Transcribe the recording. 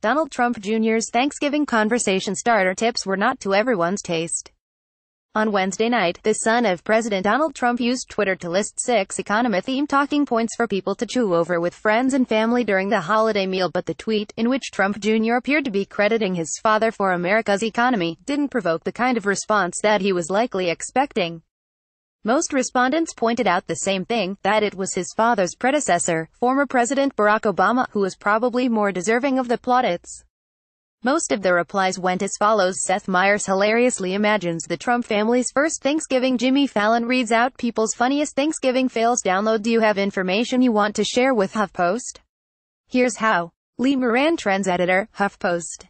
Donald Trump Jr.'s Thanksgiving conversation starter tips were not to everyone's taste. On Wednesday night, the son of President Donald Trump used Twitter to list six economy-themed talking points for people to chew over with friends and family during the holiday meal but the tweet, in which Trump Jr. appeared to be crediting his father for America's economy, didn't provoke the kind of response that he was likely expecting. Most respondents pointed out the same thing, that it was his father's predecessor, former President Barack Obama, who was probably more deserving of the plaudits. Most of the replies went as follows Seth Meyers hilariously imagines the Trump family's first Thanksgiving Jimmy Fallon reads out people's funniest Thanksgiving fails download Do you have information you want to share with HuffPost? Here's how. Lee Moran Trends Editor, HuffPost